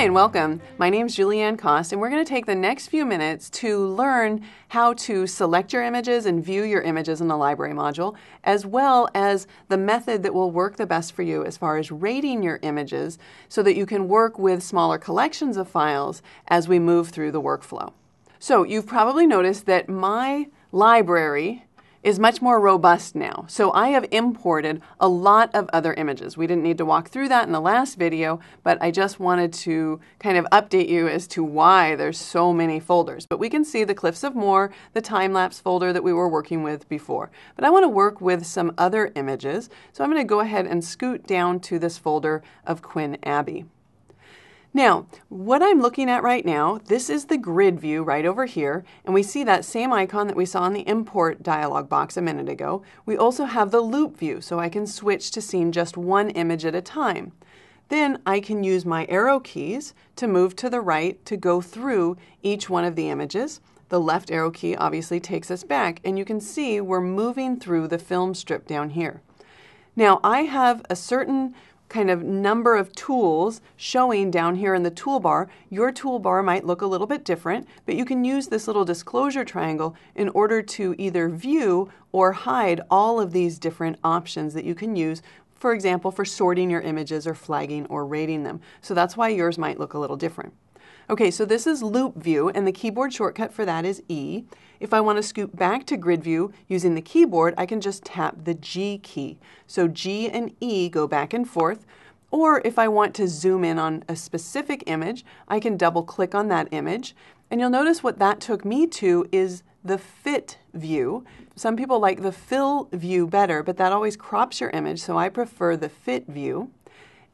Hi and welcome. My name is Julieanne Kost, and we're going to take the next few minutes to learn how to select your images and view your images in the library module, as well as the method that will work the best for you as far as rating your images so that you can work with smaller collections of files as we move through the workflow. So, you've probably noticed that my library is much more robust now. So I have imported a lot of other images. We didn't need to walk through that in the last video, but I just wanted to kind of update you as to why there's so many folders. But we can see the Cliffs of Moher, the time-lapse folder that we were working with before. But I want to work with some other images, so I'm going to go ahead and scoot down to this folder of Quin Abbey. Now, what I'm looking at right now, this is the grid view right over here, and we see that same icon that we saw in the import dialog box a minute ago. We also have the loupe view, so I can switch to seeing just one image at a time. Then I can use my arrow keys to move to the right to go through each one of the images. The left arrow key obviously takes us back, and you can see we're moving through the film strip down here. Now, I have a certain kind of number of tools showing down here in the toolbar. Your toolbar might look a little bit different, but you can use this little disclosure triangle in order to either view or hide all of these different options that you can use for example, for sorting your images or flagging or rating them. So that's why yours might look a little different. Okay, so this is loupe view, and the keyboard shortcut for that is E. If I want to scoop back to grid view using the keyboard, I can just tap the G key. So G and E go back and forth. Or if I want to zoom in on a specific image, I can double click on that image. And you'll notice what that took me to is the fit view. Some people like the fill view better, but that always crops your image, so I prefer the fit view.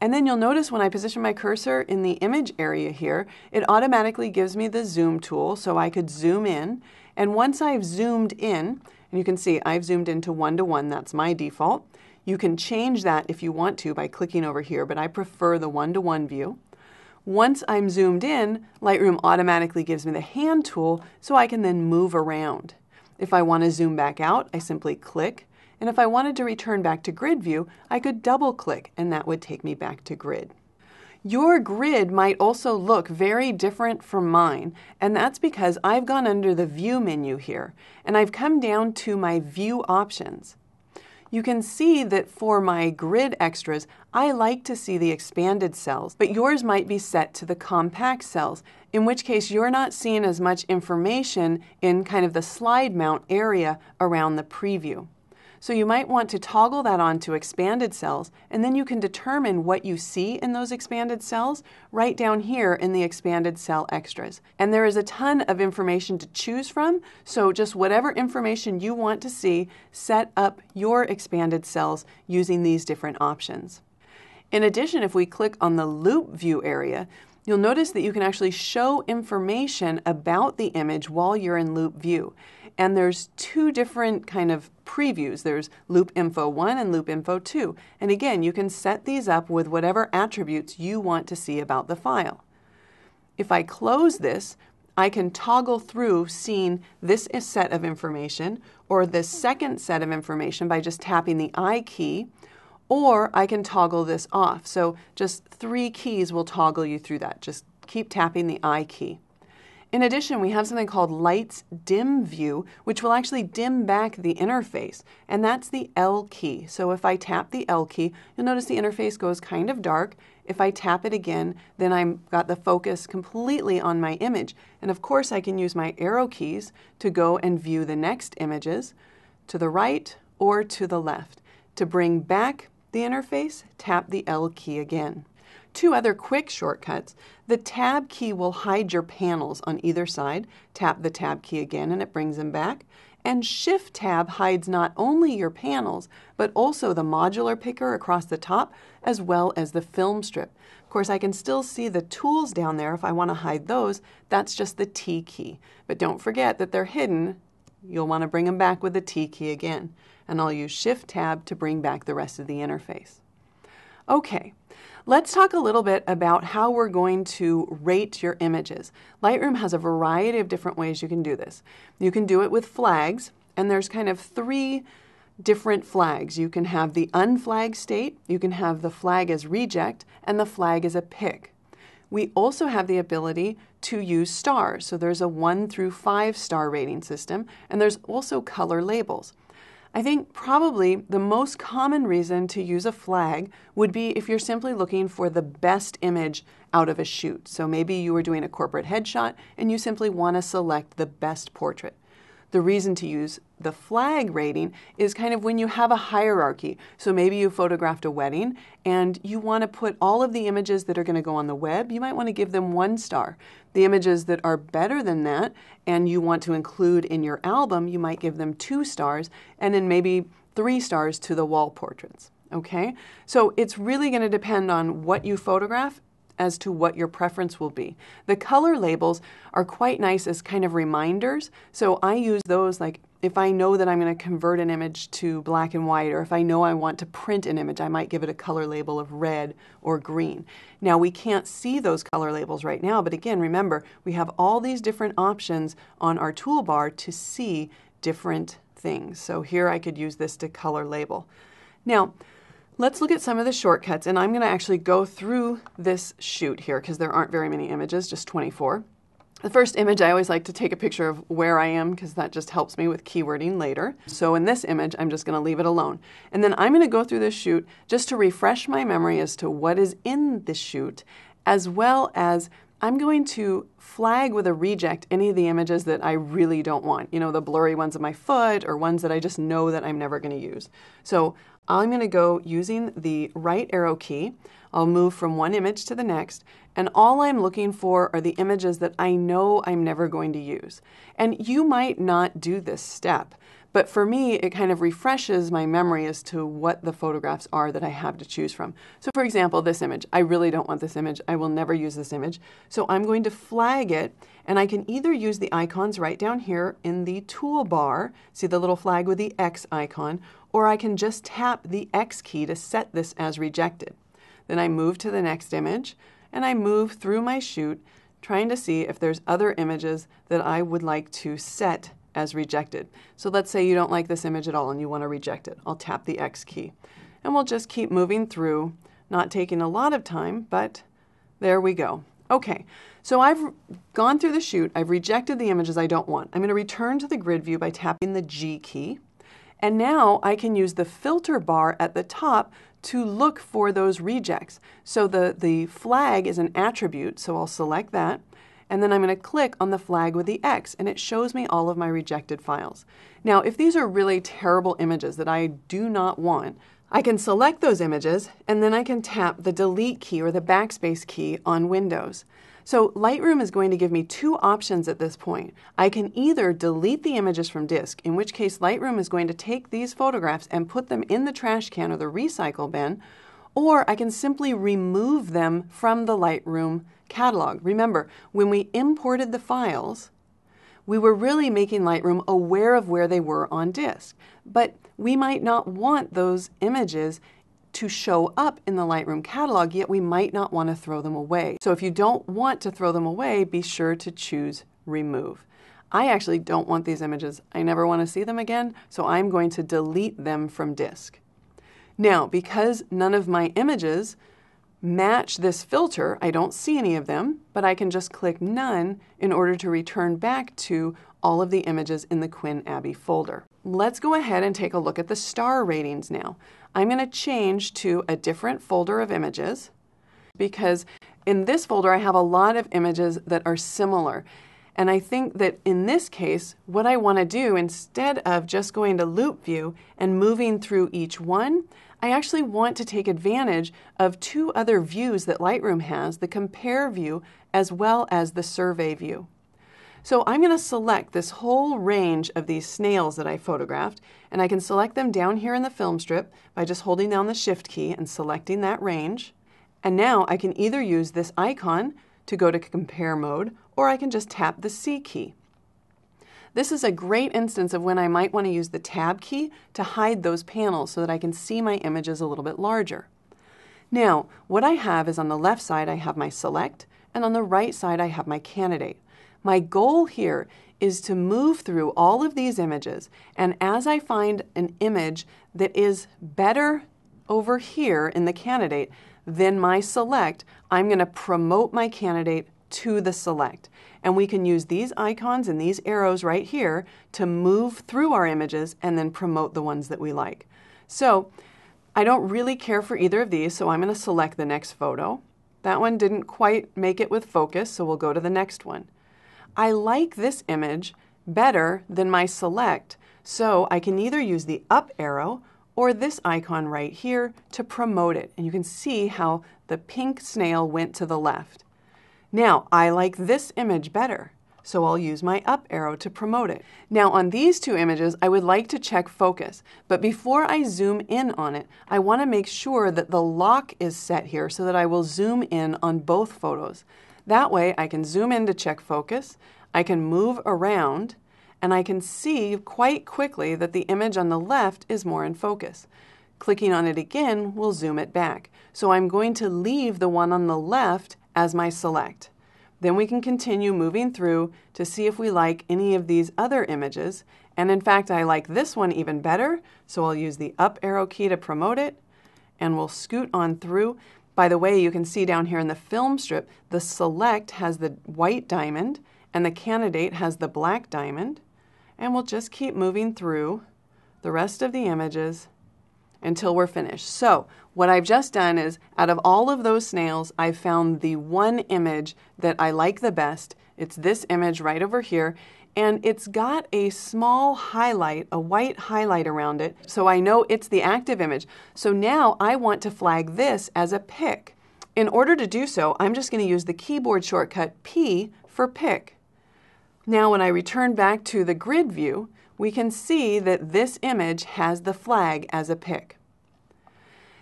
And then you'll notice when I position my cursor in the image area here, it automatically gives me the zoom tool so I could zoom in and once I've zoomed in, and you can see I've zoomed into one to one, that's my default. You can change that if you want to by clicking over here, but I prefer the one to one view. Once I'm zoomed in, Lightroom automatically gives me the hand tool so I can then move around. If I want to zoom back out, I simply click. And if I wanted to return back to grid view, I could double click and that would take me back to grid. Your grid might also look very different from mine, and that's because I've gone under the View menu here, and I've come down to my View options. You can see that for my grid extras, I like to see the expanded cells, but yours might be set to the compact cells, in which case you're not seeing as much information in kind of the slide mount area around the preview. So you might want to toggle that on to expanded cells, and then you can determine what you see in those expanded cells right down here in the expanded cell extras. And there is a ton of information to choose from, so just whatever information you want to see, set up your expanded cells using these different options. In addition, if we click on the loupe view area, you'll notice that you can actually show information about the image while you're in loupe view. And there's two different kind of previews. There's Loupe Info 1 and Loupe Info 2. And again, you can set these up with whatever attributes you want to see about the file. If I close this, I can toggle through seeing this set of information or the second set of information by just tapping the I key, or I can toggle this off. So just three keys will toggle you through that. Just keep tapping the I key. In addition, we have something called Lights Dim View, which will actually dim back the interface, and that's the L key. So if I tap the L key, you'll notice the interface goes kind of dark. If I tap it again, then I've got the focus completely on my image. And of course, I can use my arrow keys to go and view the next images to the right or to the left. To bring back the interface, tap the L key again. Two other quick shortcuts. The Tab key will hide your panels on either side. Tap the Tab key again and it brings them back. And Shift Tab hides not only your panels, but also the modular picker across the top, as well as the film strip. Of course, I can still see the tools down there if I want to hide those. That's just the T key. But don't forget that they're hidden. You'll want to bring them back with the T key again. And I'll use Shift Tab to bring back the rest of the interface. Okay, let's talk a little bit about how we're going to rate your images. Lightroom has a variety of different ways you can do this. You can do it with flags, and there's kind of three different flags. You can have the unflagged state, you can have the flag as reject, and the flag as a pick. we also have the ability to use stars. So there's a one through five star rating system, and there's also color labels. I think probably the most common reason to use a flag would be if you're simply looking for the best image out of a shoot. So maybe you were doing a corporate headshot and you simply want to select the best portrait. The reason to use the flag rating is kind of when you have a hierarchy. So maybe you photographed a wedding and you want to put all of the images that are going to go on the web, you might want to give them one star. The images that are better than that and you want to include in your album, you might give them two stars and then maybe three stars to the wall portraits. Okay? So it's really going to depend on what you photograph as to what your preference will be. The color labels are quite nice as kind of reminders. So I use those like if I know that I'm going to convert an image to black and white, or if I know I want to print an image, I might give it a color label of red or green. Now, we can't see those color labels right now, but again, remember, we have all these different options on our toolbar to see different things. So here I could use this to color label. Now, Let's look at some of the shortcuts, and I'm going to actually go through this shoot here because there aren't very many images, just 24. The first image, I always like to take a picture of where I am because that just helps me with keywording later. So in this image, I'm just going to leave it alone. And then I'm going to go through this shoot just to refresh my memory as to what is in this shoot, as well as I'm going to flag with a reject any of the images that I really don't want. You know, the blurry ones of my foot or ones that I just know that I'm never going to use. So I'm going to go using the right arrow key. I'll move from one image to the next, and all I'm looking for are the images that I know I'm never going to use. And you might not do this step, but for me, it kind of refreshes my memory as to what the photographs are that I have to choose from. So for example, this image, I really don't want this image. I will never use this image. So I'm going to flag it, and I can either use the icons right down here in the toolbar, see the little flag with the X icon, or I can just tap the X key to set this as rejected. Then I move to the next image and I move through my shoot trying to see if there's other images that I would like to set as rejected. So let's say you don't like this image at all and you want to reject it. I'll tap the X key. And we'll just keep moving through, not taking a lot of time, but there we go. Okay, so I've gone through the shoot. I've rejected the images I don't want. I'm going to return to the grid view by tapping the G key. And now I can use the filter bar at the top to look for those rejects. So the, the flag is an attribute, so I'll select that. And then I'm going to click on the flag with the X, and it shows me all of my rejected files. Now, if these are really terrible images that I do not want, I can select those images, and then I can tap the delete key or the backspace key on Windows. So Lightroom is going to give me two options at this point. I can either delete the images from disk, in which case Lightroom is going to take these photographs and put them in the trash can or the recycle bin, or I can simply remove them from the Lightroom catalog. Remember, when we imported the files, we were really making Lightroom aware of where they were on disk. But we might not want those images to show up in the Lightroom catalog, yet we might not want to throw them away. So if you don't want to throw them away, be sure to choose Remove. I actually don't want these images. I never want to see them again, so I'm going to delete them from disk. Now, because none of my images match this filter, I don't see any of them, but I can just click None in order to return back to all of the images in the Quin Abbey folder. Let's go ahead and take a look at the star ratings now. I'm going to change to a different folder of images because in this folder I have a lot of images that are similar. And I think that in this case, what I want to do instead of just going to loupe view and moving through each one, I actually want to take advantage of two other views that Lightroom has, the compare view as well as the survey view. So I'm going to select this whole range of these snails that I photographed, and I can select them down here in the film strip by just holding down the Shift key and selecting that range. And now I can either use this icon to go to compare mode, or I can just tap the C key. This is a great instance of when I might want to use the tab key to hide those panels so that I can see my images a little bit larger. Now, what I have is on the left side I have my select, and on the right side I have my candidate. My goal here is to move through all of these images, and as I find an image that is better over here in the candidate, then my select, I'm going to promote my candidate to the select. And we can use these icons and these arrows right here to move through our images and then promote the ones that we like. So I don't really care for either of these, so I'm going to select the next photo. That one didn't quite make it with focus, so we'll go to the next one. I like this image better than my select, so I can either use the up arrow or this icon right here to promote it. And you can see how the pink snail went to the left. Now, I like this image better, so I'll use my up arrow to promote it. Now, on these two images, I would like to check focus, but before I zoom in on it, I want to make sure that the lock is set here so that I will zoom in on both photos. That way, I can zoom in to check focus, I can move around, and I can see quite quickly that the image on the left is more in focus. Clicking on it again will zoom it back. So I'm going to leave the one on the left as my select. Then we can continue moving through to see if we like any of these other images. And in fact, I like this one even better, so I'll use the up arrow key to promote it, and we'll scoot on through. By the way, you can see down here in the film strip, the select has the white diamond, and the candidate has the black diamond. And we'll just keep moving through the rest of the images until we're finished. So what I've just done is out of all of those snails, I've found the one image that I like the best. It's this image right over here. And it's got a small highlight, a white highlight around it, so I know it's the active image. So now I want to flag this as a pick. In order to do so, I'm just going to use the keyboard shortcut P for pick. Now when I return back to the grid view, we can see that this image has the flag as a pick.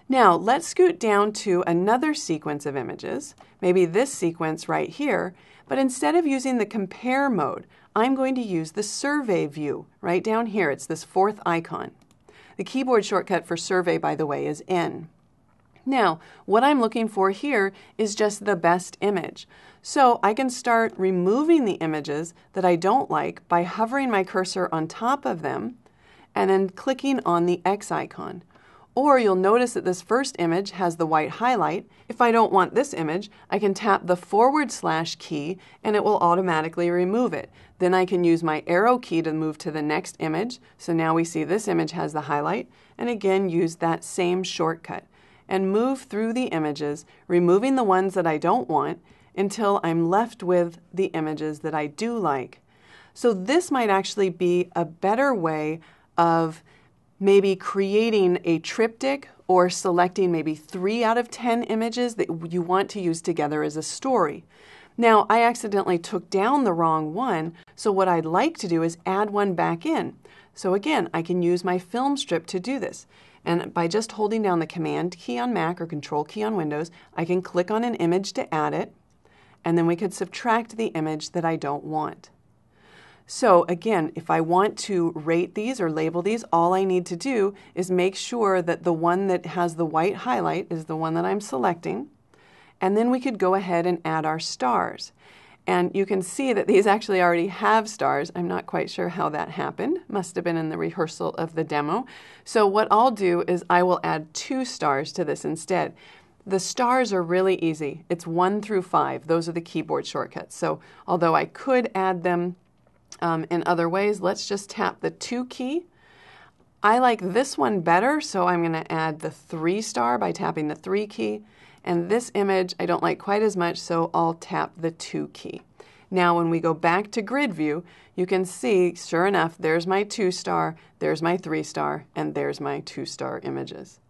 Now let's scoot down to another sequence of images, maybe this sequence right here, but instead of using the compare mode, I'm going to use the survey view right down here. It's this fourth icon. The keyboard shortcut for survey, by the way, is N. Now, what I'm looking for here is just the best image. So I can start removing the images that I don't like by hovering my cursor on top of them and then clicking on the X icon. Or you'll notice that this first image has the white highlight. If I don't want this image, I can tap the forward slash key and it will automatically remove it. Then I can use my arrow key to move to the next image. So now we see this image has the highlight and again use that same shortcut and move through the images, removing the ones that I don't want until I'm left with the images that I do like. So this might actually be a better way of maybe creating a triptych or selecting maybe three out of 10 images that you want to use together as a story. Now, I accidentally took down the wrong one, so what I'd like to do is add one back in. So again, I can use my film strip to do this. And by just holding down the Command key on Mac or Control key on Windows, I can click on an image to add it and then we could subtract the image that I don't want. So again, if I want to rate these or label these, all I need to do is make sure that the one that has the white highlight is the one that I'm selecting. And then we could go ahead and add our stars. And you can see that these actually already have stars. I'm not quite sure how that happened. Must have been in the rehearsal of the demo. So what I'll do is I will add two stars to this instead. The stars are really easy. It's one through five. Those are the keyboard shortcuts. So although I could add them um, in other ways, let's just tap the two key. I like this one better, so I'm going to add the three star by tapping the three key. And this image I don't like quite as much, so I'll tap the two key. Now when we go back to grid view, you can see, sure enough, there's my two star, there's my three star, and there's my two star images.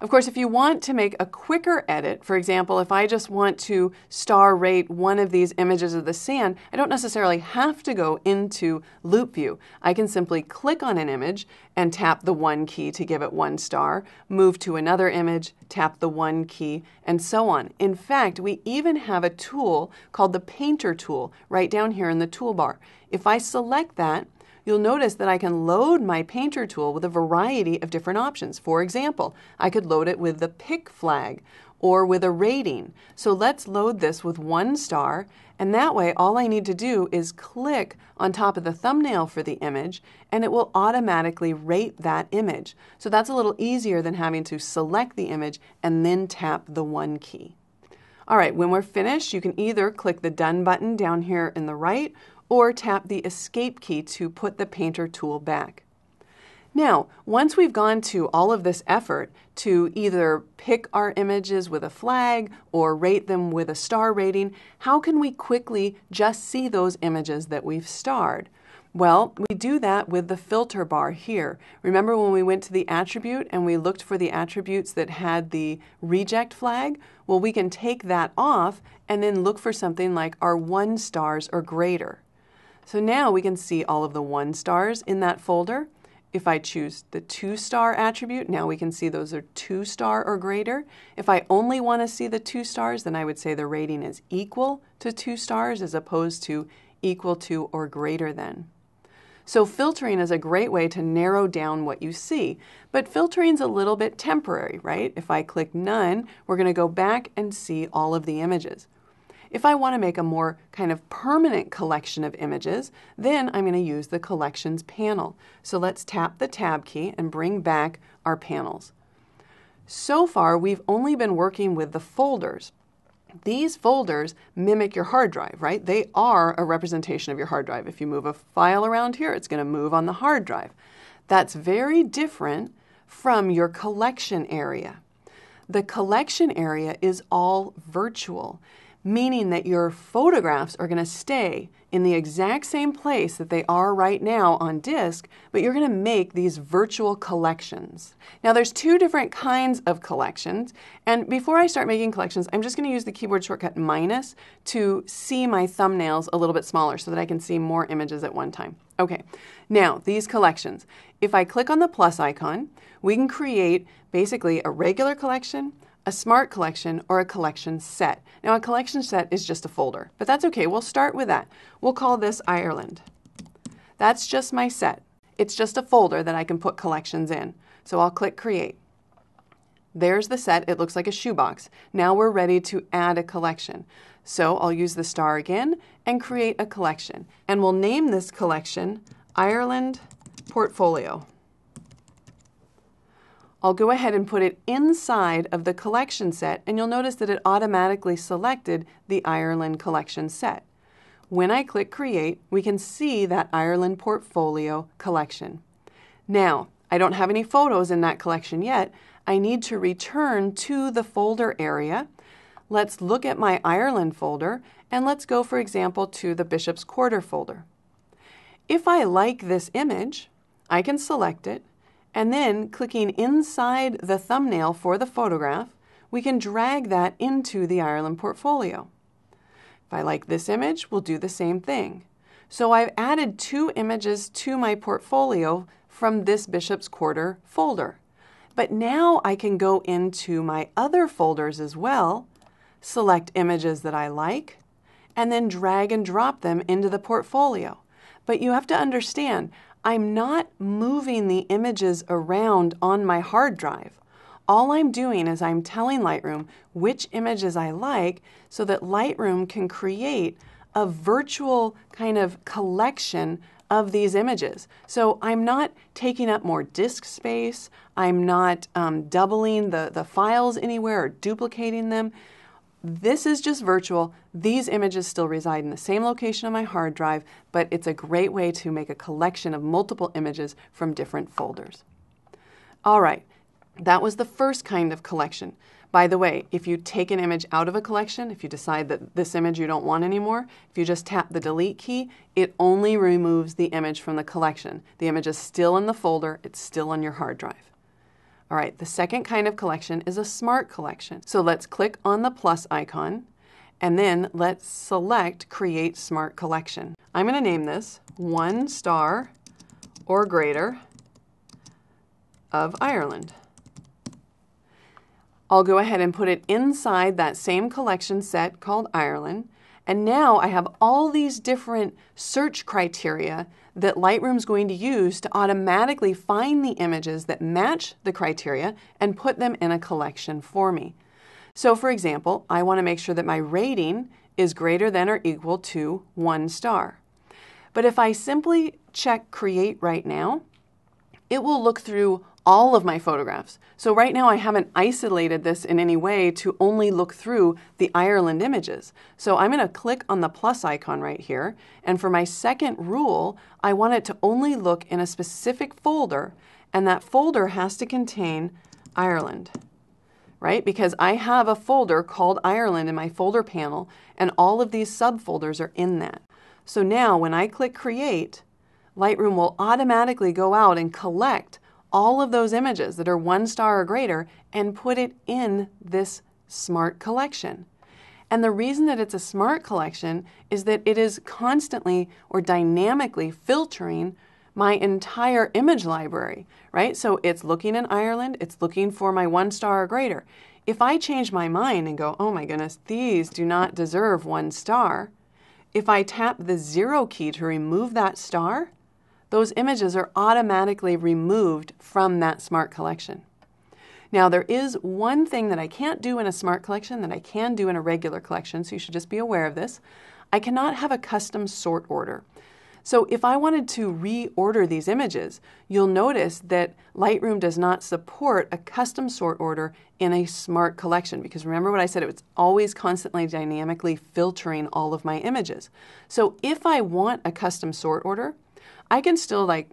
Of course, if you want to make a quicker edit, for example, if I just want to star rate one of these images of the sand, I don't necessarily have to go into loupe View. I can simply click on an image and tap the one key to give it one star, move to another image, tap the one key, and so on. In fact, we even have a tool called the Painter tool right down here in the toolbar. If I select that, you'll notice that I can load my painter tool with a variety of different options. For example, I could load it with the pick flag or with a rating. So let's load this with one star and that way all I need to do is click on top of the thumbnail for the image and it will automatically rate that image. So that's a little easier than having to select the image and then tap the one key. All right, when we're finished, you can either click the Done button down here in the right or tap the Escape key to put the Painter tool back. Now, once we've gone to all of this effort to either pick our images with a flag or rate them with a star rating, how can we quickly just see those images that we've starred? Well, we do that with the filter bar here. Remember when we went to the attribute and we looked for the attributes that had the reject flag? Well, we can take that off and then look for something like our one stars or greater. So now we can see all of the one stars in that folder. If I choose the two star attribute, now we can see those are two star or greater. If I only want to see the two stars, then I would say the rating is equal to two stars as opposed to equal to or greater than. So filtering is a great way to narrow down what you see. But filtering's a little bit temporary, right? If I click none, we're going to go back and see all of the images. If I want to make a more kind of permanent collection of images, then I'm going to use the Collections panel. So let's tap the Tab key and bring back our panels. So far, we've only been working with the folders. These folders mimic your hard drive, right? They are a representation of your hard drive. If you move a file around here, it's going to move on the hard drive. That's very different from your collection area. The collection area is all virtual meaning that your photographs are going to stay in the exact same place that they are right now on disk, but you're going to make these virtual collections. Now there's two different kinds of collections, and before I start making collections, I'm just going to use the keyboard shortcut minus to see my thumbnails a little bit smaller so that I can see more images at one time. Okay, now these collections. If I click on the plus icon, we can create basically a regular collection, a smart collection, or a collection set. Now, a collection set is just a folder, but that's okay. We'll start with that. We'll call this Ireland. That's just my set. It's just a folder that I can put collections in. So I'll click Create. There's the set. It looks like a shoebox. Now we're ready to add a collection. So I'll use the star again and create a collection. And we'll name this collection Ireland Portfolio. I'll go ahead and put it inside of the collection set and you'll notice that it automatically selected the Ireland collection set. When I click create, we can see that Ireland portfolio collection. Now, I don't have any photos in that collection yet. I need to return to the folder area. Let's look at my Ireland folder and let's go, for example, to the Bishop's Quarter folder. If I like this image, I can select it and then clicking inside the thumbnail for the photograph, we can drag that into the Ireland portfolio. If I like this image, we'll do the same thing. So I've added two images to my portfolio from this Bishop's Quarter folder. But now I can go into my other folders as well, select images that I like, and then drag and drop them into the portfolio. But you have to understand, I'm not moving the images around on my hard drive. All I'm doing is I'm telling Lightroom which images I like so that Lightroom can create a virtual kind of collection of these images. So I'm not taking up more disk space. I'm not um, doubling the, the files anywhere or duplicating them. This is just virtual. These images still reside in the same location on my hard drive, but it's a great way to make a collection of multiple images from different folders. All right, that was the first kind of collection. By the way, if you take an image out of a collection, if you decide that this image you don't want anymore, if you just tap the delete key, it only removes the image from the collection. The image is still in the folder, it's still on your hard drive. All right, the second kind of collection is a smart collection. So let's click on the plus icon and then let's select Create Smart Collection. I'm going to name this one star or greater of Ireland. I'll go ahead and put it inside that same collection set called Ireland And now I have all these different search criteria that Lightroom's going to use to automatically find the images that match the criteria and put them in a collection for me. So for example, I want to make sure that my rating is greater than or equal to one star. But if I simply check create right now, it will look through all of my photographs. So right now I haven't isolated this in any way to only look through the Ireland images. So I'm going to click on the plus icon right here. And for my second rule, I want it to only look in a specific folder. And that folder has to contain Ireland, right? Because I have a folder called Ireland in my folder panel, and all of these subfolders are in that. So now when I click create, Lightroom will automatically go out and collect all of those images that are one star or greater and put it in this smart collection. And the reason that it's a smart collection is that it is constantly or dynamically filtering my entire image library, right? So it's looking in Ireland, it's looking for my one star or greater. If I change my mind and go, oh my goodness, these do not deserve one star, if I tap the zero key to remove that star, those images are automatically removed from that smart collection. Now, there is one thing that I can't do in a smart collection that I can do in a regular collection, so you should just be aware of this. I cannot have a custom sort order. So if I wanted to reorder these images, you'll notice that Lightroom does not support a custom sort order in a smart collection because remember what I said, it was always constantly dynamically filtering all of my images. So if I want a custom sort order, I can still like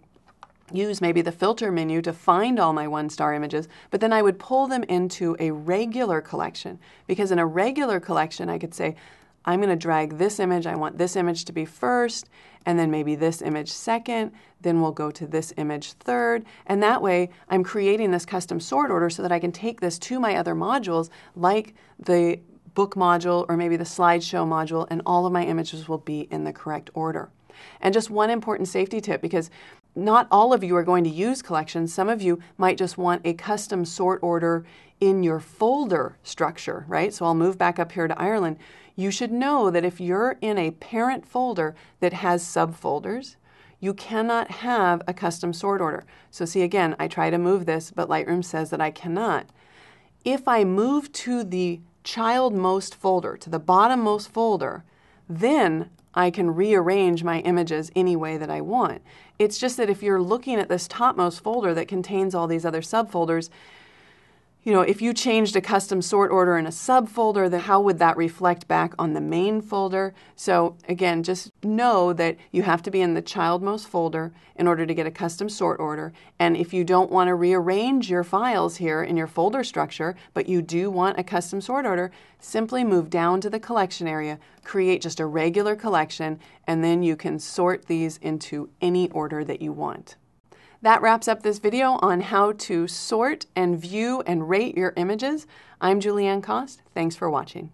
use maybe the filter menu to find all my one star images, but then I would pull them into a regular collection because in a regular collection I could say, I'm going to drag this image, I want this image to be first, and then maybe this image second, then we'll go to this image third, and that way I'm creating this custom sort order so that I can take this to my other modules like the book module or maybe the slideshow module, and all of my images will be in the correct order. And just one important safety tip because not all of you are going to use collections. Some of you might just want a custom sort order in your folder structure, right? So I'll move back up here to Ireland. You should know that if you're in a parent folder that has subfolders, you cannot have a custom sort order. So see again, I try to move this, but Lightroom says that I cannot. If I move to the child most folder, to the bottom most folder, then I can rearrange my images any way that I want. It's just that if you're looking at this topmost folder that contains all these other subfolders, you know, if you changed a custom sort order in a subfolder, then how would that reflect back on the main folder? So again, just know that you have to be in the childmost folder in order to get a custom sort order. And if you don't want to rearrange your files here in your folder structure, but you do want a custom sort order, simply move down to the collection area, create just a regular collection, and then you can sort these into any order that you want. That wraps up this video on how to sort and view and rate your images. I'm Julieanne Kost. Thanks for watching.